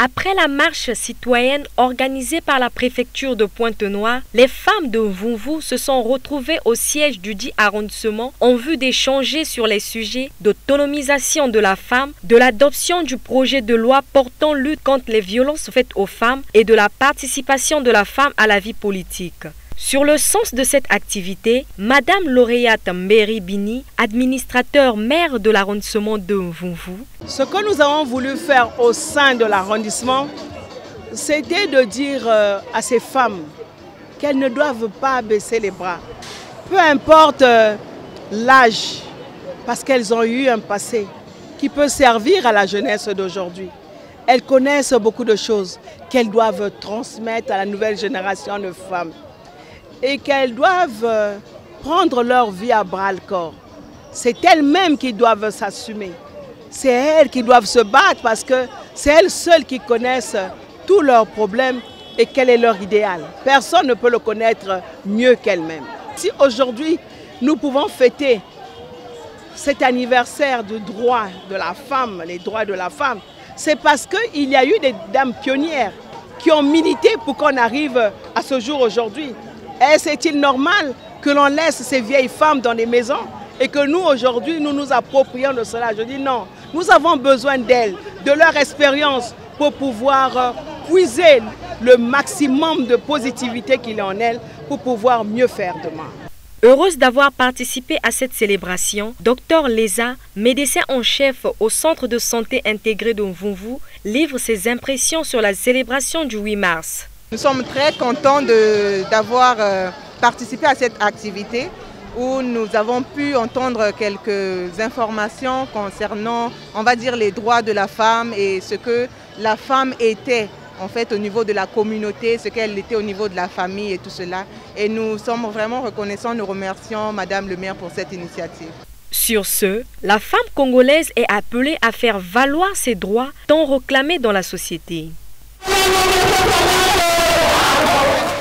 Après la marche citoyenne organisée par la préfecture de Pointe-Noire, les femmes de Vouvou se sont retrouvées au siège du dit arrondissement en vue d'échanger sur les sujets d'autonomisation de la femme, de l'adoption du projet de loi portant lutte contre les violences faites aux femmes et de la participation de la femme à la vie politique. Sur le sens de cette activité, Madame lauréate Mberi Bini, administrateur maire de l'arrondissement de Vunvu. Ce que nous avons voulu faire au sein de l'arrondissement, c'était de dire euh, à ces femmes qu'elles ne doivent pas baisser les bras. Peu importe euh, l'âge, parce qu'elles ont eu un passé qui peut servir à la jeunesse d'aujourd'hui. Elles connaissent beaucoup de choses qu'elles doivent transmettre à la nouvelle génération de femmes et qu'elles doivent euh, prendre leur vie à bras le corps. C'est elles-mêmes qui doivent s'assumer. C'est elles qui doivent se battre parce que c'est elles seules qui connaissent tous leurs problèmes et quel est leur idéal. Personne ne peut le connaître mieux qu'elles-mêmes. Si aujourd'hui nous pouvons fêter cet anniversaire du droit de la femme, les droits de la femme, c'est parce qu'il y a eu des dames pionnières qui ont milité pour qu'on arrive à ce jour aujourd'hui. Est-il normal que l'on laisse ces vieilles femmes dans les maisons et que nous, aujourd'hui, nous nous approprions de cela? Je dis non. Nous avons besoin d'elles, de leur expérience pour pouvoir euh, puiser le maximum de positivité qu'il y a en elles pour pouvoir mieux faire demain. Heureuse d'avoir participé à cette célébration, Dr Leza, médecin en chef au Centre de santé intégré de Mvumvu, livre ses impressions sur la célébration du 8 mars. Nous sommes très contents d'avoir euh, participé à cette activité où nous avons pu entendre quelques informations concernant, on va dire, les droits de la femme et ce que la femme était en fait au niveau de la communauté, ce qu'elle était au niveau de la famille et tout cela. Et nous sommes vraiment reconnaissants, nous remercions Madame le maire pour cette initiative. Sur ce, la femme congolaise est appelée à faire valoir ses droits tant réclamés dans la société. Lord.